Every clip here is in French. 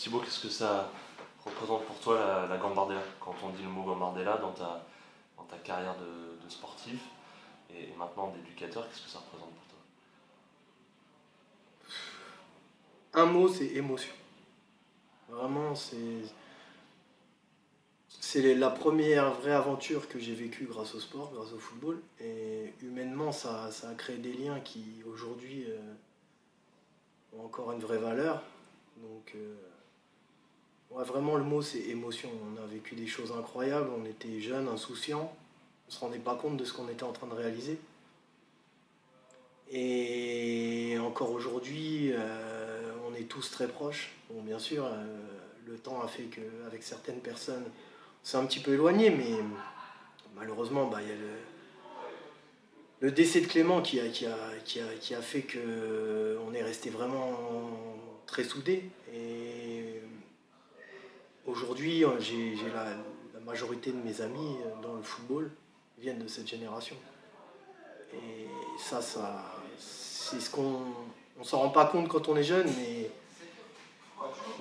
Thibaut, qu'est-ce que ça représente pour toi la, la Gambardella Quand on dit le mot Gambardella dans ta, dans ta carrière de, sportif et, maintenant d'éducateur, qu'est-ce que ça représente pour toi? Un mot, c'est émotion. Vraiment, c'est. C'est la première vraie aventure que j'ai vécue grâce au sport, grâce au football. Et humainement, ça, ça a créé des liens qui, aujourd'hui, euh, ont encore une vraie valeur. Donc, euh, vraiment, le mot, c'est émotion. On a vécu des choses incroyables, on était jeunes, insouciants, on ne se rendait pas compte de ce qu'on était en train de réaliser. Et encore aujourd'hui, euh, on est tous très proches. Bon, bien sûr, euh, le temps a fait qu'avec certaines personnes, on s'est un petit peu éloigné, mais malheureusement, bah, il y a le, décès de Clément qui a, qui a, qui a, qui a fait qu'on est resté vraiment très soudés. Aujourd'hui, j'ai la, majorité de mes amis dans le football viennent de cette génération. Et ça, ça c'est ce qu'on on s'en rend pas compte quand on est jeune, mais,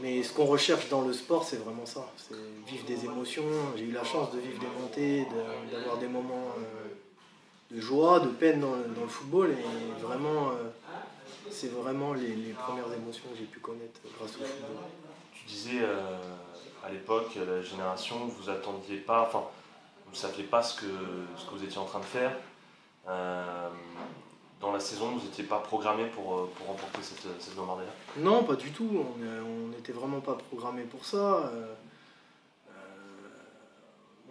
mais ce qu'on recherche dans le sport, c'est vraiment ça. C'est vivre des émotions. J'ai eu la chance de vivre des montées, d'avoir des moments euh, de joie, de peine dans, le football. Et vraiment, euh, c'est vraiment les, premières émotions que j'ai pu connaître grâce au football. Tu disais euh, à l'époque, la génération, vous attendiez pas, enfin, vous ne saviez pas ce que, ce que vous étiez en train de faire. Euh, dans la saison, vous n'étiez pas programmé pour, euh, pour remporter cette, cette Non, pas du tout. On n'était vraiment pas programmé pour ça.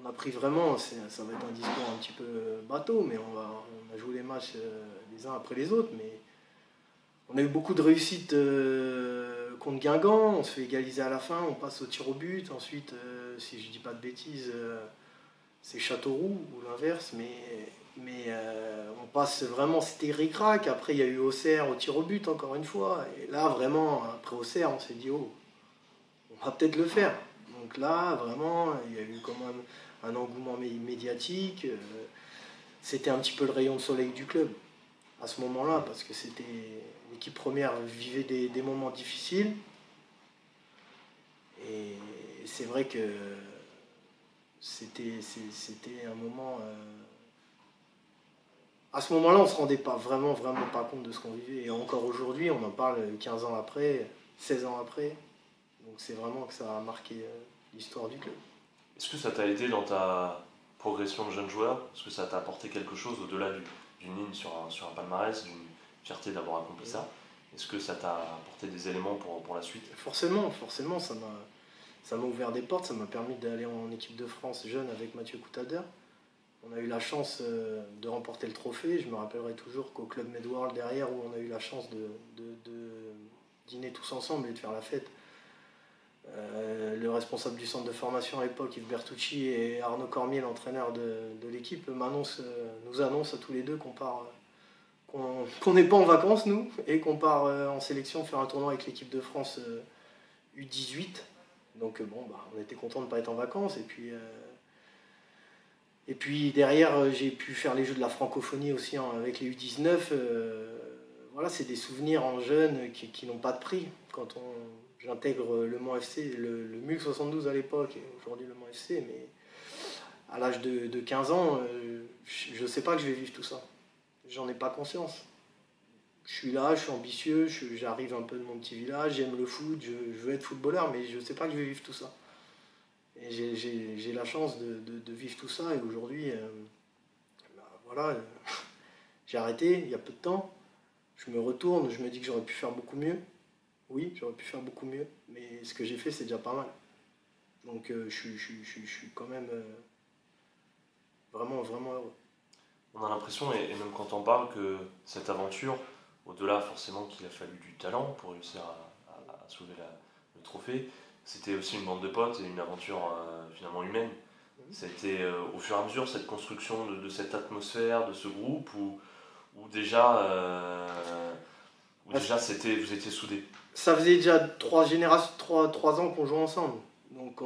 on a pris vraiment, ça va être un discours un petit peu bateau, mais on, va, on a joué les matchs les uns après les autres. Mais on a eu beaucoup de réussite euh, contre Guingamp, on se fait égaliser à la fin, on passe au tir au but. Ensuite, euh, si je dis pas de bêtises, euh, c'est Châteauroux ou l'inverse, mais, mais on passe vraiment, c'était ric Après, il y a eu Auxerre au tir au but, encore une fois. Et là, vraiment, après Auxerre, on s'est dit, oh, on va peut-être le faire. Donc là, vraiment, il y a eu quand même un engouement médiatique. c'était un petit peu le rayon de soleil du club à ce moment-là, parce que c'était l'équipe première vivait des, moments difficiles. Et c'est vrai que c'était, un moment. Euh, à ce moment-là, on ne se rendait pas vraiment, vraiment pas compte de ce qu'on vivait. Et encore aujourd'hui, on en parle 15 ans après, 16 ans après. Donc c'est vraiment que ça a marqué euh, l'histoire du club. Est-ce que ça t'a aidé dans ta progression de jeune joueur? Est-ce que ça t'a apporté quelque chose au-delà d'une ligne sur un, sur un palmarès, fierté d'avoir accompli ça. Est-ce que ça t'a apporté des éléments pour, pour la suite? Forcément, forcément, ça m'a, ça m'a ouvert des portes, ça m'a permis d'aller en équipe de France jeune avec Mathieu Coutader. On a eu la chance euh, de remporter le trophée. Je me rappellerai toujours qu'au club Medworld derrière, où on a eu la chance de, dîner tous ensemble et de faire la fête, euh, le responsable du centre de formation à l'époque, Yves Bertucci, et Arnaud Cormier, l'entraîneur de, de l'équipe, euh, nous annoncent à tous les deux qu'on part qu'on n'est pas en vacances, nous, et qu'on part euh, en sélection faire un tournoi avec l'équipe de France U18. Euh, Donc, euh, bon, bah, on était content de ne pas être en vacances. Et puis, et puis derrière, j'ai pu faire les Jeux de la francophonie aussi avec les U19. voilà, c'est des souvenirs en jeunes qui, n'ont pas de prix. Quand on, j'intègre le Mans FC, le, le MUC 72 à l'époque, et aujourd'hui le Mans FC, mais à l'âge de, 15 ans, je ne sais pas que je vais vivre tout ça j'en ai pas conscience. Je suis là, je suis ambitieux, j'arrive un peu de mon petit village, j'aime le foot, je, veux être footballeur, mais je sais pas que je vais vivre tout ça. Et j'ai la chance de, vivre tout ça, et aujourd'hui, euh, bah, voilà, j'ai arrêté il y a peu de temps. Je me retourne, je me dis que j'aurais pu faire beaucoup mieux. Oui, j'aurais pu faire beaucoup mieux, mais ce que j'ai fait, c'est déjà pas mal. Donc euh, je, je, suis quand même euh, vraiment, vraiment heureux on a l'impression, et, même quand on parle, que cette aventure, au-delà forcément qu'il a fallu du talent pour réussir à, soulever le trophée, c'était aussi une bande de potes et une aventure euh, finalement humaine. C'était euh, au fur et à mesure cette construction de, cette atmosphère, de ce groupe, où, déjà, euh, déjà c'était, vous étiez soudés. Ça faisait déjà trois, générations, trois, trois ans qu'on jouait ensemble. Donc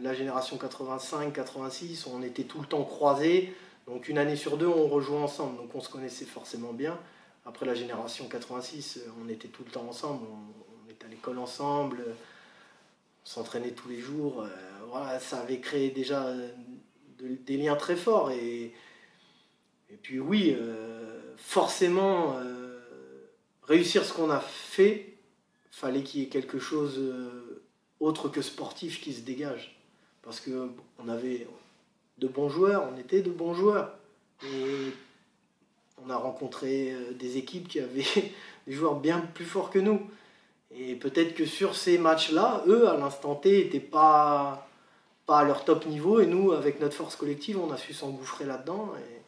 la génération 85-86, on était tout le temps croisés. Donc une année sur deux, on rejoue ensemble, donc on se connaissait forcément bien. Après la génération 86, on était tout le temps ensemble, on, était à l'école ensemble, s'entraînait tous les jours. voilà, ça avait créé déjà des liens très forts. Et, et puis oui, forcément, réussir ce qu'on a fait, fallait qu'il y ait quelque chose autre que sportif qui se dégage. Parce qu'on avait de bons joueurs, on était de bons joueurs. On a rencontré euh, des équipes qui avaient des joueurs bien plus forts que nous. Et peut-être que sur ces matchs-là, eux, à l'instant T, n'étaient pas, pas à leur top niveau. Et nous, avec notre force collective, on a su s'engouffrer là-dedans. Et,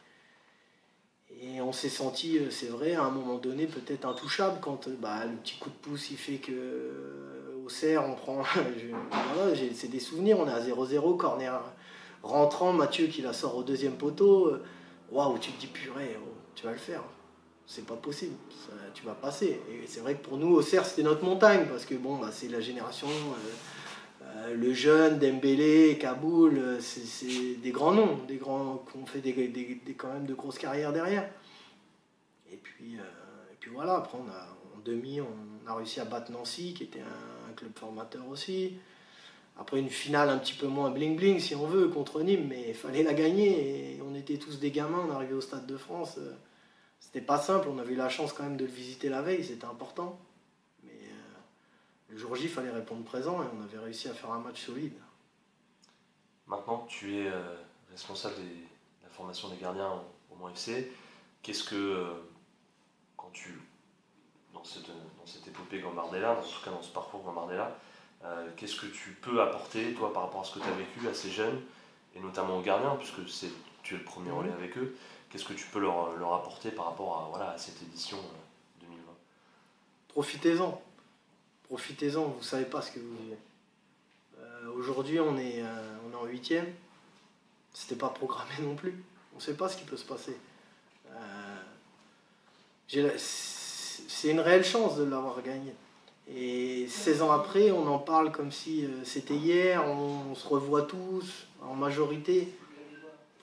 on s'est senti, euh, c'est vrai, à un moment donné, peut-être intouchable quand euh, bah, le petit coup de pouce, il fait que au cerf, on prend. c'est des souvenirs, on est à 0-0, corner rentrant, Mathieu qui la sort au deuxième poteau. Waouh, tu te dis purée, oh, tu vas le faire. C'est pas possible, tu vas passer. Et c'est vrai que pour nous, au cerf, c'était notre montagne, parce que bon, bah, c'est la génération. Euh, euh, le jeune, Dembélé, Kaboul, euh, c'est des grands noms, des grands qui ont fait quand même de grosses carrières derrière. Et puis, et puis voilà, après, on a, en demi, on a réussi à battre Nancy, qui était un, club formateur aussi. Après une finale un petit peu moins bling-bling si on veut contre Nîmes, mais il fallait la gagner et on était tous des gamins, on arrivait au Stade de France. Euh, c'était pas simple, on avait eu la chance quand même de le visiter la veille, c'était important. Mais euh, le jour J, il fallait répondre présent et on avait réussi à faire un match solide. Maintenant, tu es euh, responsable de la formation des gardiens au, Mont FC. Qu'est-ce que, quand tu dans cette épopée Gambardella, en tout cas dans ce parcours Gambardella, euh, qu'est-ce que tu peux apporter, toi, par rapport à ce que tu as vécu à ces jeunes, et notamment aux gardiens, puisque c'est, tu es le premier relais mhm. avec eux, qu'est-ce que tu peux leur, leur apporter par rapport à, voilà, à cette édition 2020 euh, Profitez-en. Profitez-en, vous ne savez pas ce que vous vivez. Euh, aujourd'hui, on est, on est en huitième. C'était pas programmé non plus. On ne sait pas ce qui peut se passer. c'est une réelle chance de l'avoir gagné. Et 16 ans après, on en parle comme si euh, c'était hier, on, se revoit tous, en majorité.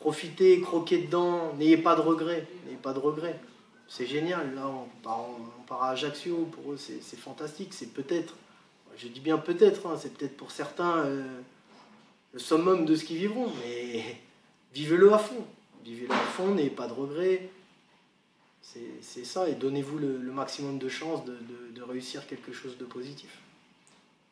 Profitez, croquez dedans, n'ayez pas de regrets, n'ayez pas de regrets. C'est génial, là on part, à Ajaccio, pour eux c'est fantastique, c'est peut-être, je dis bien peut-être, hein, c'est peut-être pour certains euh, le summum de ce qu'ils vivront, mais vivez-le à fond, vivez-le à fond, n'ayez pas de regrets, c'est ça, et donnez-vous le, maximum de chances de, réussir quelque chose de positif.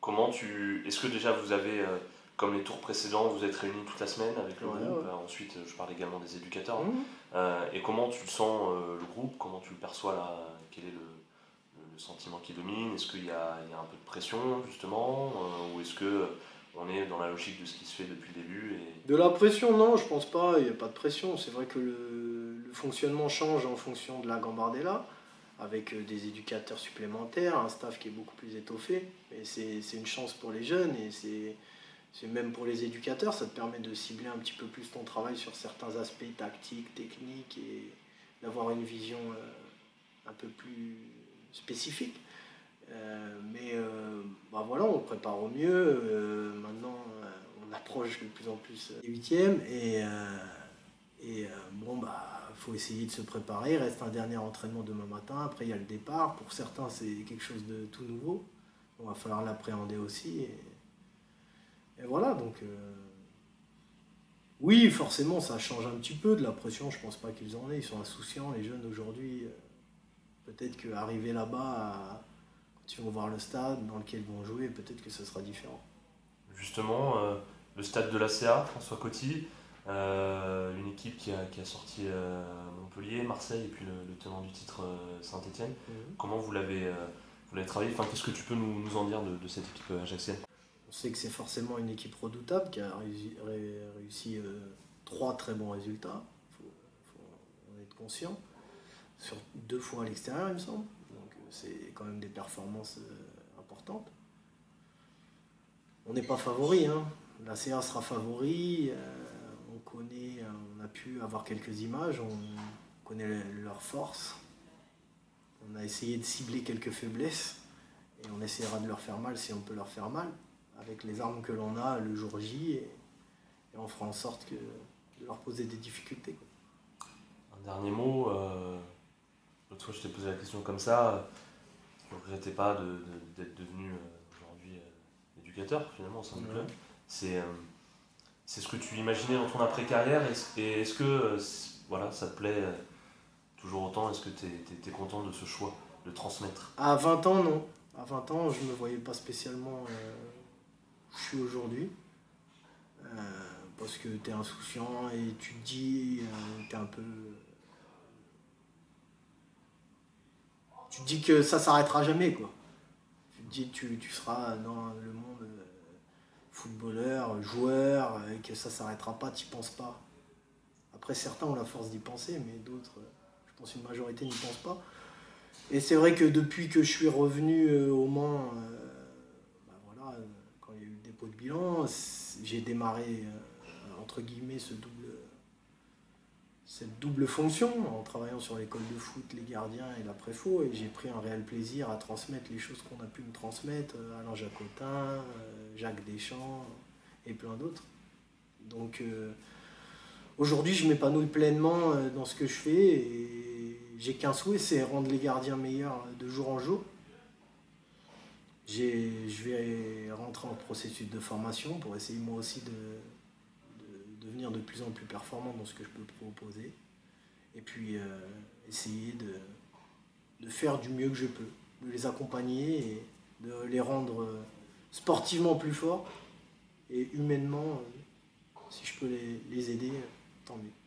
Comment tu. Est-ce que déjà vous avez, euh, comme les tours précédents, vous êtes réunis toute la semaine avec le groupe euh, Ensuite, je parle également des éducateurs. Mmh. Euh, et comment tu sens le groupe Comment tu le perçois là Quel est le, sentiment qui domine Est-ce qu'il y, a un peu de pression justement Ou est-ce que on est dans la logique de ce qui se fait depuis le début et... De la pression, non, je pense pas. Il n'y a pas de pression. C'est vrai que le le fonctionnement change en fonction de la Gambardella, avec euh, des éducateurs supplémentaires, un staff qui est beaucoup plus étoffé. C'est une chance pour les jeunes et c'est même pour les éducateurs, ça te permet de cibler un petit peu plus ton travail sur certains aspects tactiques, techniques et d'avoir une vision euh, un peu plus spécifique. Euh, mais bah voilà, on prépare au mieux. maintenant, on approche de plus en plus des huitièmes et, et bon, bah faut essayer de se préparer. Il reste un dernier entraînement demain matin. Après, il y a le départ. Pour certains, c'est quelque chose de tout nouveau. On va falloir l'appréhender aussi. Et, voilà, donc. Euh, oui, forcément, ça change un petit peu de la pression. Je pense pas qu'ils en aient. Ils sont insouciants, les jeunes aujourd'hui. Euh, peut-être qu'arriver là-bas, quand ils vont voir le stade dans lequel ils vont jouer, peut-être que ce sera différent. Justement, euh, le stade de la CA, François Coty, euh, une équipe qui a, qui a sorti euh, Montpellier, Marseille et puis le, tenant du titre euh, Saint-Etienne. Mhm. Comment vous l'avez travaillé? Enfin, Qu'est-ce que tu peux nous, nous en dire de, de, cette équipe ajaxienne? On sait que c'est forcément une équipe redoutable qui a réussi, trois très bons résultats. Il faut, en être conscient. Sur deux fois à l'extérieur, il me semble. Donc c'est quand même des performances importantes. On n'est pas favori. Hein. La CA sera favori connaît, euh, on a pu avoir quelques images, on connaît leurs forces. On a essayé de cibler quelques faiblesses et on essaiera de leur faire mal si on peut leur faire mal avec les armes que l'on a le jour J et, on fera en sorte que, de leur poser des difficultés. Un dernier mot, euh, l'autre fois je t'ai posé la question comme ça, ne regrettais pas d'être devenu euh, aujourd'hui éducateur finalement au sein du club. C'est c'est ce que tu imaginais dans ton après-carrière et est-ce que voilà, ça te plaît toujours autant? Est-ce que tu es, content de ce choix de transmettre? À 20 ans, non. À 20 ans, je ne me voyais pas spécialement où je suis aujourd'hui. parce que tu es insouciant et tu te dis, tu es un peu tu te dis que ça s'arrêtera jamais, quoi. Tu te dis que tu, seras dans le monde euh, footballeur, joueur, et que ça s'arrêtera pas, tu penses pas. Après, certains ont la force d'y penser, mais d'autres, euh, je pense une majorité n'y pense pas. Et c'est vrai que depuis que je suis revenu euh, au Mans, bah voilà, quand il y a eu le dépôt de bilan, j'ai démarré, entre guillemets, ce double cette double fonction en travaillant sur l'école de foot, les gardiens et l'après-faux. Et j'ai pris un réel plaisir à transmettre les choses qu'on a pu me transmettre, euh, Alain Jacotin, euh, Jacques Deschamps et plein d'autres. Donc euh, aujourd'hui, je m'épanouis pleinement dans ce que je fais et j'ai qu'un souhait, c'est rendre les gardiens meilleurs de jour en jour. Je vais rentrer en processus de formation pour essayer moi aussi de, devenir de plus en plus performant dans ce que je peux proposer. Et puis euh, essayer de, de, faire du mieux que je peux, de les accompagner et de les rendre euh, sportivement plus forts et humainement, euh, si je peux les, les aider, tant mieux.